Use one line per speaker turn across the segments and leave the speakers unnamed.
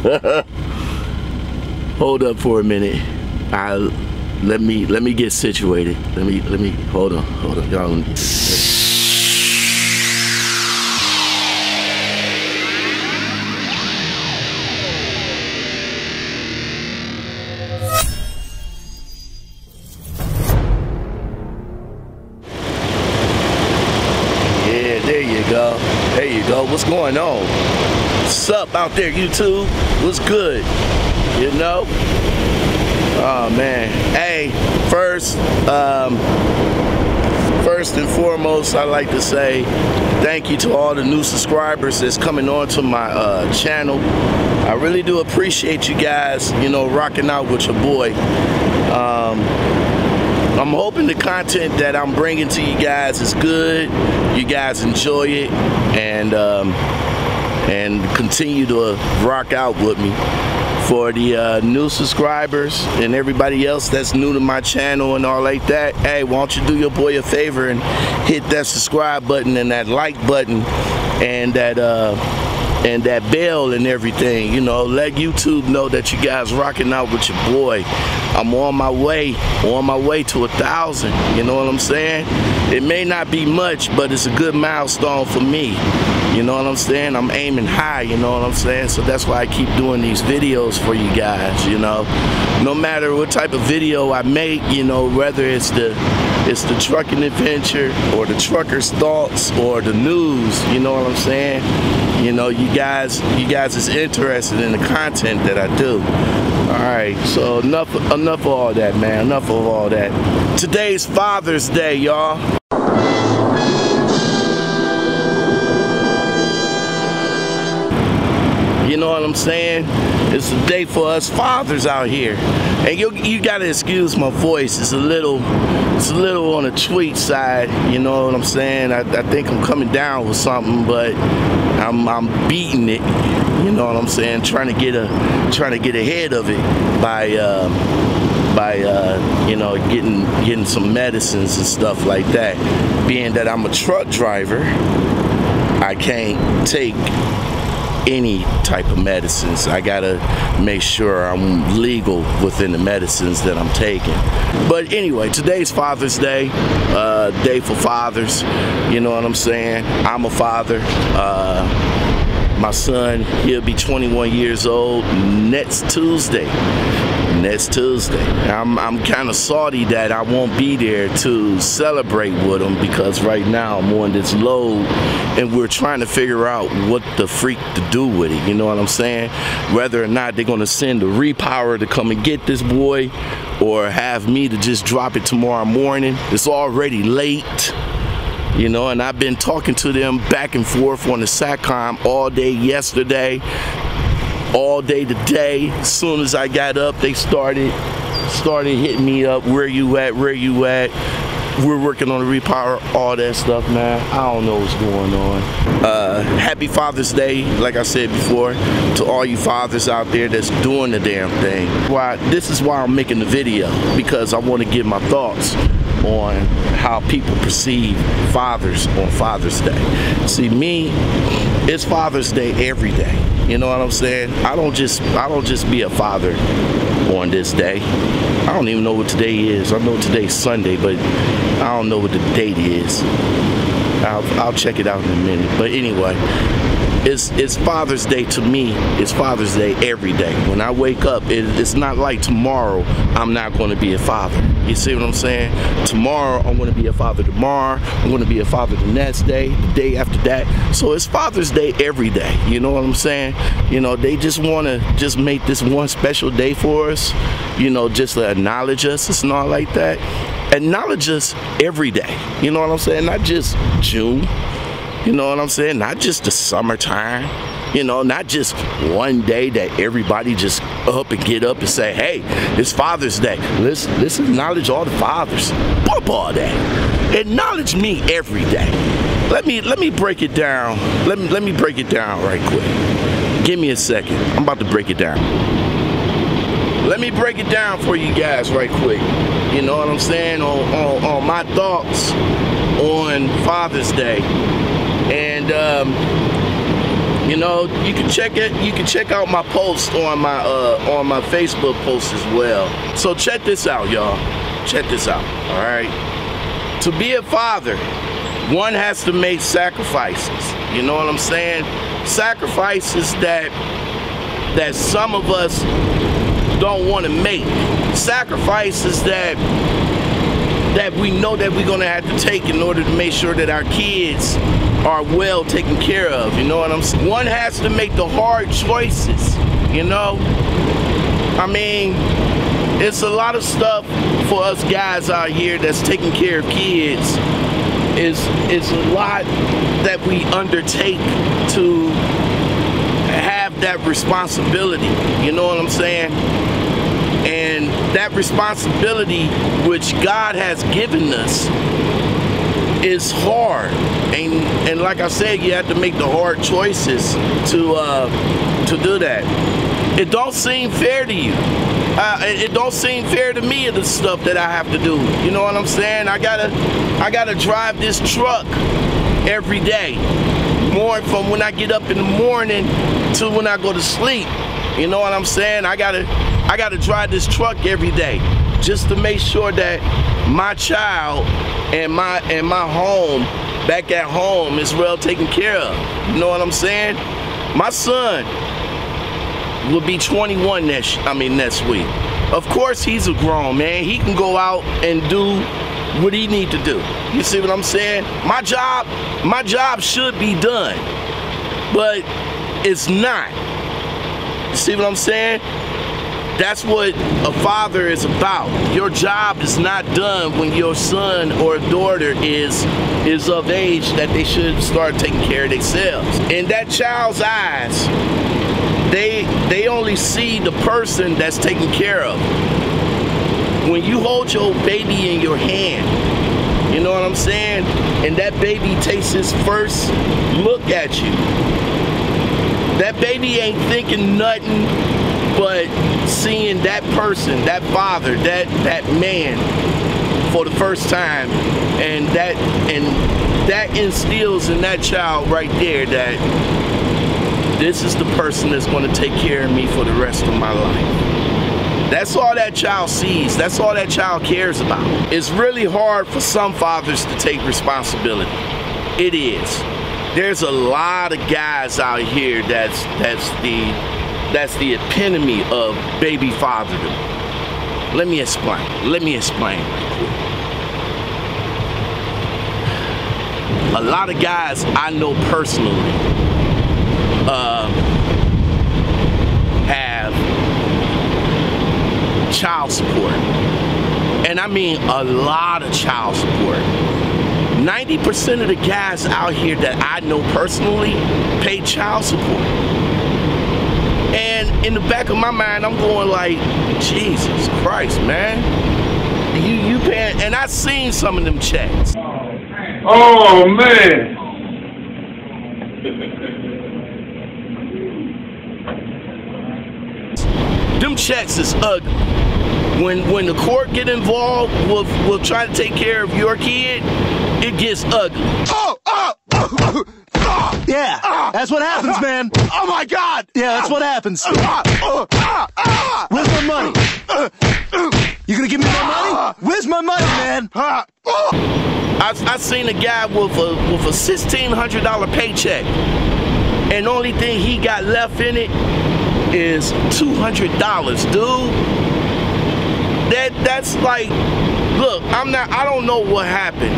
hold up for a minute. I let me let me get situated. Let me let me hold on, hold on, y'all. Out there, YouTube? What's good? You know? Oh man. Hey, first, um, first and foremost, I'd like to say thank you to all the new subscribers that's coming on to my uh, channel. I really do appreciate you guys, you know, rocking out with your boy. Um, I'm hoping the content that I'm bringing to you guys is good. You guys enjoy it and um, and continue to rock out with me. For the uh, new subscribers and everybody else that's new to my channel and all like that, hey, why don't you do your boy a favor and hit that subscribe button and that like button and that uh, and that bell and everything. You know, let YouTube know that you guys rocking out with your boy. I'm on my way, on my way to a thousand. You know what I'm saying? It may not be much, but it's a good milestone for me. You know what I'm saying? I'm aiming high, you know what I'm saying? So that's why I keep doing these videos for you guys, you know. No matter what type of video I make, you know, whether it's the it's the trucking adventure or the trucker's thoughts or the news, you know what I'm saying? You know, you guys you guys is interested in the content that I do. All right, so enough enough of all that, man. Enough of all that. Today's Father's Day, y'all. Know what I'm saying? It's a day for us fathers out here. And you you gotta excuse my voice. It's a little it's a little on the tweet side, you know what I'm saying? I, I think I'm coming down with something, but I'm I'm beating it. You know what I'm saying? Trying to get a trying to get ahead of it by uh, by uh, you know getting getting some medicines and stuff like that. Being that I'm a truck driver, I can't take any type of medicines. I gotta make sure I'm legal within the medicines that I'm taking. But anyway, today's Father's Day, uh, day for fathers. You know what I'm saying? I'm a father. Uh, my son, he'll be 21 years old next Tuesday next Tuesday. I'm, I'm kind of salty that I won't be there to celebrate with him because right now I'm on this load and we're trying to figure out what the freak to do with it. You know what I'm saying? Whether or not they're going to send a repower to come and get this boy or have me to just drop it tomorrow morning. It's already late you know, and I've been talking to them back and forth on the SATCOM all day yesterday, all day today. As soon as I got up, they started started hitting me up. Where you at? Where you at? We're working on the repower, all that stuff, man. I don't know what's going on. Uh, happy Father's Day, like I said before, to all you fathers out there that's doing the damn thing. Why? This is why I'm making the video because I want to give my thoughts on how people perceive fathers on Father's Day. See, me, it's Father's Day every day. You know what I'm saying? I don't just I don't just be a father on this day. I don't even know what today is. I know today's Sunday, but I don't know what the date is. I'll, I'll check it out in a minute. But anyway, it's it's Father's Day to me. It's Father's Day every day. When I wake up, it, it's not like tomorrow I'm not going to be a father. You see what I'm saying? Tomorrow I'm going to be a father. Tomorrow I'm going to be a father the next day, the day after that. So it's Father's Day every day. You know what I'm saying? You know they just want to just make this one special day for us. You know, just to acknowledge us. It's not like that. Acknowledge us every day. You know what I'm saying? Not just June. You know what I'm saying? Not just the summertime. You know, not just one day that everybody just up and get up and say, hey, it's Father's Day. Let's let's acknowledge all the fathers. Bump all that. Acknowledge me every day. Let me let me break it down. Let me let me break it down right quick. Give me a second. I'm about to break it down. Let me break it down for you guys right quick. You know what I'm saying? On, on, on my thoughts on Father's Day. And um, You know, you can check it. You can check out my post on my uh, on my Facebook post as well. So check this out, y'all. Check this out. All right. To be a father, one has to make sacrifices. You know what I'm saying? Sacrifices that that some of us don't want to make. Sacrifices that that we know that we're gonna have to take in order to make sure that our kids are well taken care of. You know what I'm saying? One has to make the hard choices, you know? I mean, it's a lot of stuff for us guys out here that's taking care of kids. Is it's a lot that we undertake to have that responsibility. You know what I'm saying? And that responsibility which God has given us is hard. And and like I said, you have to make the hard choices to uh, to do that. It don't seem fair to you. Uh, it don't seem fair to me of the stuff that I have to do. You know what I'm saying? I gotta I gotta drive this truck every day. More from when I get up in the morning to when I go to sleep. You know what I'm saying? I gotta I gotta drive this truck every day just to make sure that my child and my and my home back at home is well taken care of. You know what I'm saying? My son will be 21 next I mean next week. Of course he's a grown man. He can go out and do what he need to do. You see what I'm saying? My job, my job should be done. But it's not. See what I'm saying? That's what a father is about. Your job is not done when your son or daughter is is of age that they should start taking care of themselves. In that child's eyes, they they only see the person that's taken care of. When you hold your baby in your hand, you know what I'm saying? And that baby takes his first look at you. That baby ain't thinking nothing but seeing that person, that father, that that man for the first time, and that and that instills in that child right there that this is the person that's going to take care of me for the rest of my life. That's all that child sees. That's all that child cares about. It's really hard for some fathers to take responsibility. It is. There's a lot of guys out here that's that's the that's the epitome of baby fatherdom. Let me explain. Let me explain. A lot of guys I know personally uh, have child support. And I mean a lot of child support. 90% of the guys out here that I know personally pay child support. And in the back of my mind, I'm going like, Jesus Christ, man. You you paying and I seen some of them checks.
Oh man.
them checks is ugly. When when the court get involved with will try to take care of your kid, it gets ugly.
Oh, oh, oh. Yeah, ah, that's what happens, ah, man.
Oh my God!
Yeah, that's what happens.
Ah,
Where's my money? You gonna give me my money? Where's my money, man?
I I seen a guy with a with a sixteen hundred dollar paycheck, and only thing he got left in it is two hundred dollars, dude. That that's like, look, I'm not. I don't know what happened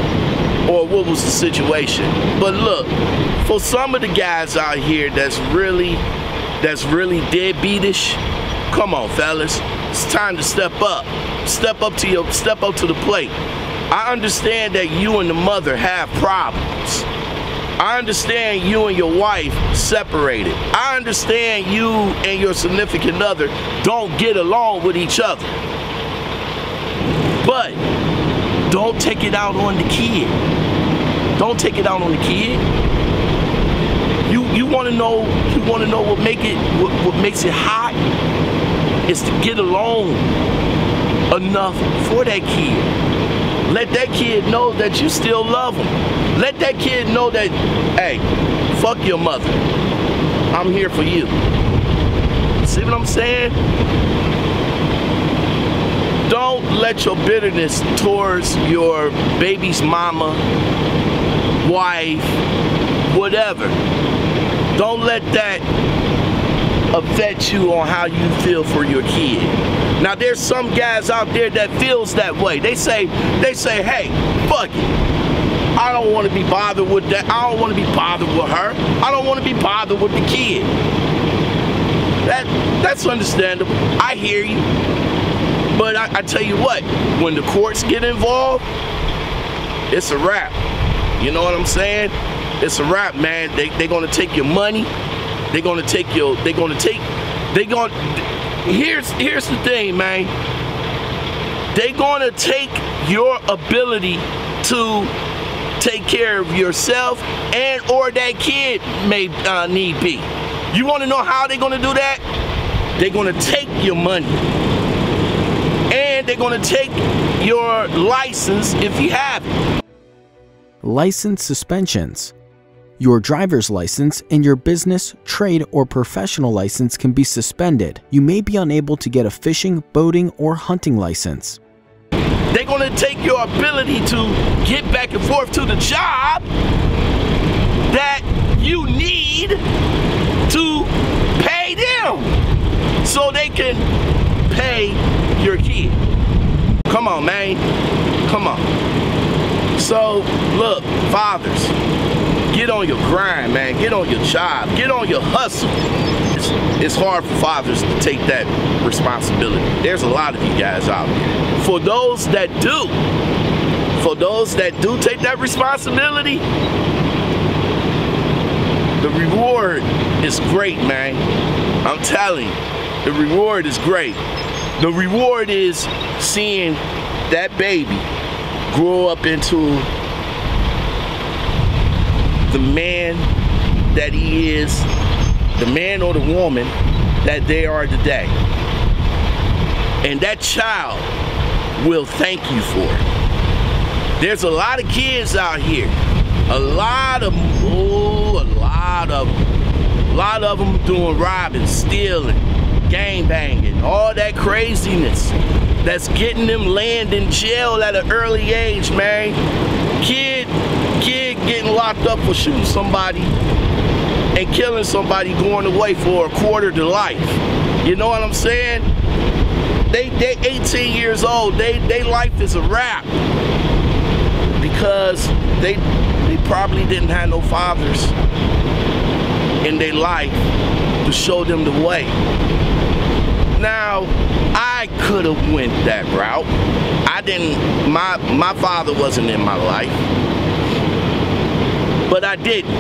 or what was the situation. But look, for some of the guys out here that's really that's really deadbeatish, come on, fellas. It's time to step up. Step up to your step up to the plate. I understand that you and the mother have problems. I understand you and your wife separated. I understand you and your significant other don't get along with each other. But don't take it out on the kid. Don't take it out on the kid. You you want to know you want to know what make it what, what makes it hot is to get along enough for that kid. Let that kid know that you still love him. Let that kid know that, hey, fuck your mother. I'm here for you. See what I'm saying? Let your bitterness towards your baby's mama, wife, whatever. Don't let that affect you on how you feel for your kid. Now there's some guys out there that feels that way. They say, they say, hey, fuck it. I don't want to be bothered with that. I don't want to be bothered with her. I don't want to be bothered with the kid. That that's understandable. I hear you. But I, I tell you what, when the courts get involved, it's a wrap. You know what I'm saying? It's a wrap, man. They they gonna take your money. They're gonna take your. They're gonna take. They gonna. Here's here's the thing, man. They're gonna take your ability to take care of yourself and or that kid may uh, need be. You want to know how they're to do that? They're to take your money. They're going to take your license if you have it.
License suspensions. Your driver's license and your business, trade, or professional license can be suspended. You may be unable to get a fishing, boating, or hunting license.
They're going to take your ability to get back and forth to the job that you need to pay them so they can pay your kid. Come on, man. Come on. So, look, fathers, get on your grind, man. Get on your job. Get on your hustle. It's, it's hard for fathers to take that responsibility. There's a lot of you guys out there. For those that do, for those that do take that responsibility, the reward is great, man. I'm telling you, the reward is great. The reward is seeing that baby grow up into the man that he is, the man or the woman that they are today. And that child will thank you for it. There's a lot of kids out here, a lot of, oh, a lot of them, a lot of them doing robbing, stealing, gang banging, all that craziness that's getting them land in jail at an early age, man. Kid, kid getting locked up for shooting somebody and killing somebody going away for a quarter to life. You know what I'm saying? They they 18 years old. They they life is a wrap because they they probably didn't have no fathers in their life to show them the way. I could have went that route. I didn't, my, my father wasn't in my life. But I didn't.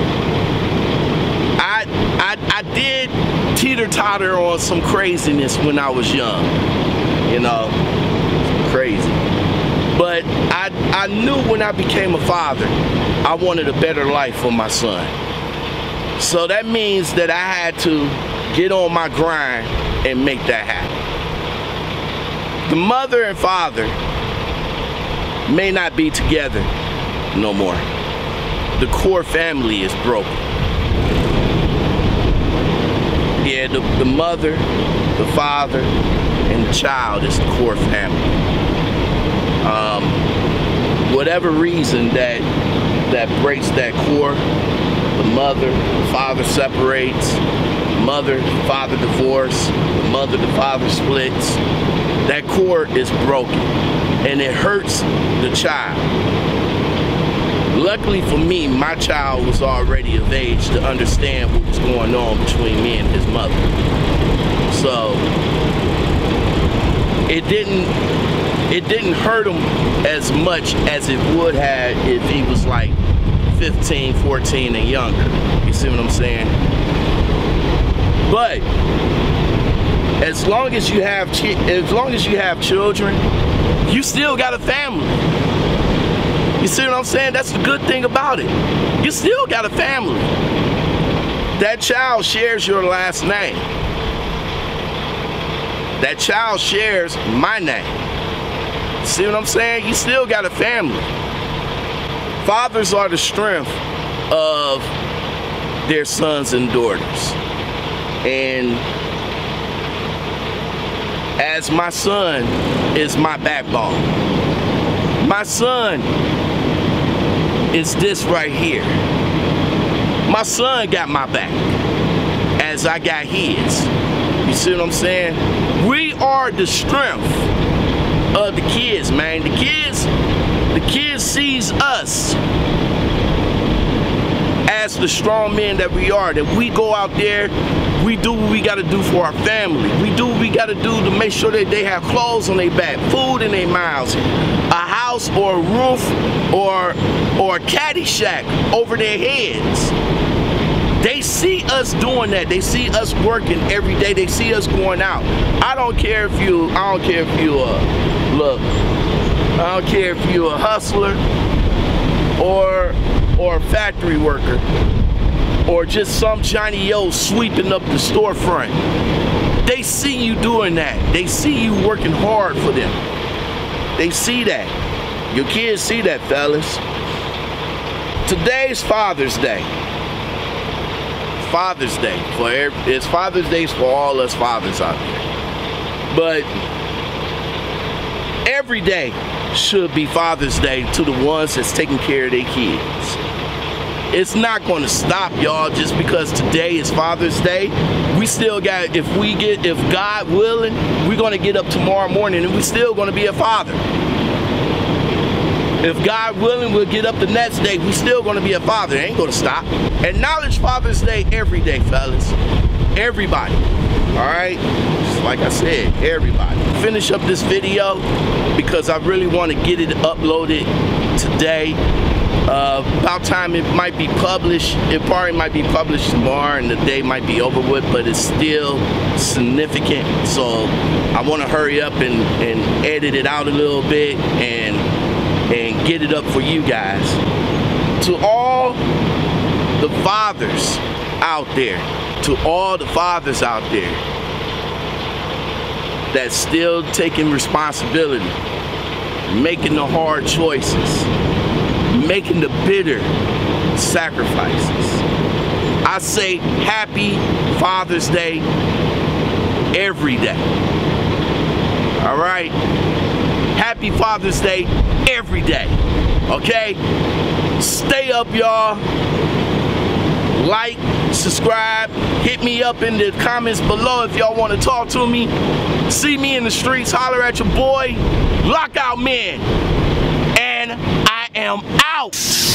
I, I, I did teeter-totter on some craziness when I was young. You know, crazy. But I, I knew when I became a father, I wanted a better life for my son. So that means that I had to get on my grind and make that happen. The mother and father may not be together no more. The core family is broken. Yeah, the, the mother, the father, and the child is the core family. Um, whatever reason that that breaks that core, the mother, the father separates, mother, father divorce, the mother, the father splits, that core is broken and it hurts the child. Luckily for me, my child was already of age to understand what was going on between me and his mother. So it didn't it didn't hurt him as much as it would have if he was like 15, 14 and younger. You see what I'm saying? But as long as you have as long as you have children, you still got a family. You see what I'm saying? That's the good thing about it. You still got a family. That child shares your last name. That child shares my name. See what I'm saying? You still got a family. Fathers are the strength of their sons and daughters. And as my son is my backbone. My son is this right here. My son got my back as I got his. You see what I'm saying? We are the strength of the kids, man. The kids, the kids sees us as the strong men that we are, that we go out there, we do what we gotta do for our family. We do what we gotta do to make sure that they have clothes on their back, food in their mouths, a house or a roof or or a caddy shack over their heads. They see us doing that. They see us working every day. They see us going out. I don't care if you, I don't care if you, uh, look, I don't care if you're a hustler or or a factory worker or just some Johnny Yo sweeping up the storefront. They see you doing that. They see you working hard for them. They see that. Your kids see that, fellas. Today's Father's Day. Father's Day for every, it's Father's Day for all us fathers out there. But every day should be Father's Day to the ones that's taking care of their kids. It's not going to stop y'all just because today is Father's Day. We still got, if we get, if God willing, we're going to get up tomorrow morning and we still going to be a father. If God willing, we'll get up the next day. We still going to be a father. It ain't to stop. Acknowledge Father's Day every day, fellas. Everybody. All right? Just like I said, everybody. Finish up this video because I really want to get it uploaded today. Uh, about time it might be published. It probably might be published tomorrow and the day might be over with, but it's still significant. So I want to hurry up and, and edit it out a little bit and and get it up for you guys. To all the fathers out there, to all the fathers out there that's still taking responsibility, making the hard choices, making the bitter sacrifices. I say happy Father's Day every day. All right? Happy Father's Day every day. Okay? Stay up, y'all. Like, subscribe, hit me up in the comments below if y'all want to talk to me. See me in the streets, holler at your boy, Lockout Man. Am out.